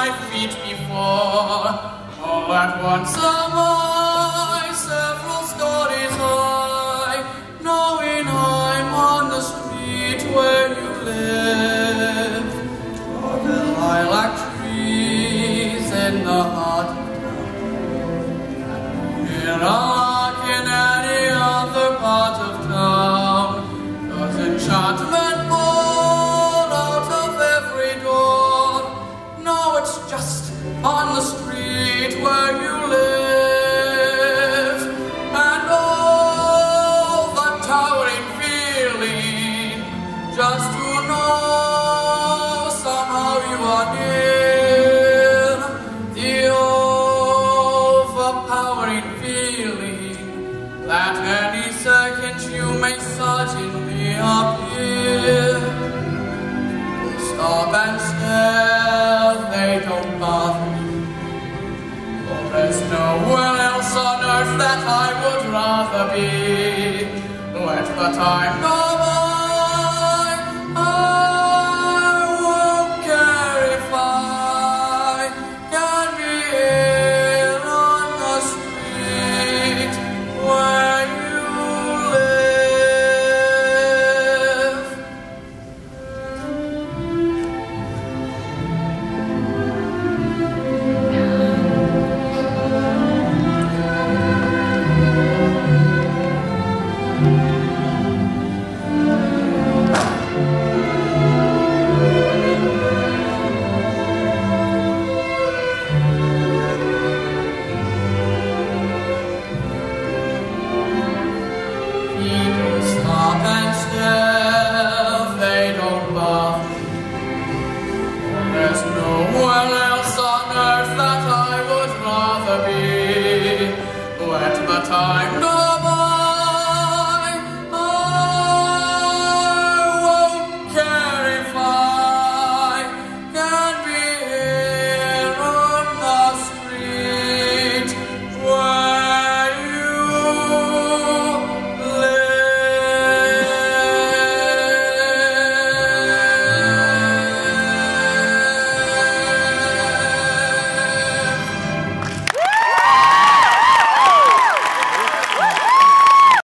Feet before all at once am I several stories high, knowing I'm on the street where you live. Or the lilac trees in the heart of town. In any other part of town, does enchantment just on the street where you live. And oh, the towering feeling just to know somehow you are near. The overpowering feeling that any second you may suddenly appear. Stop and stare, nowhere else on earth that I would rather be. Let the time go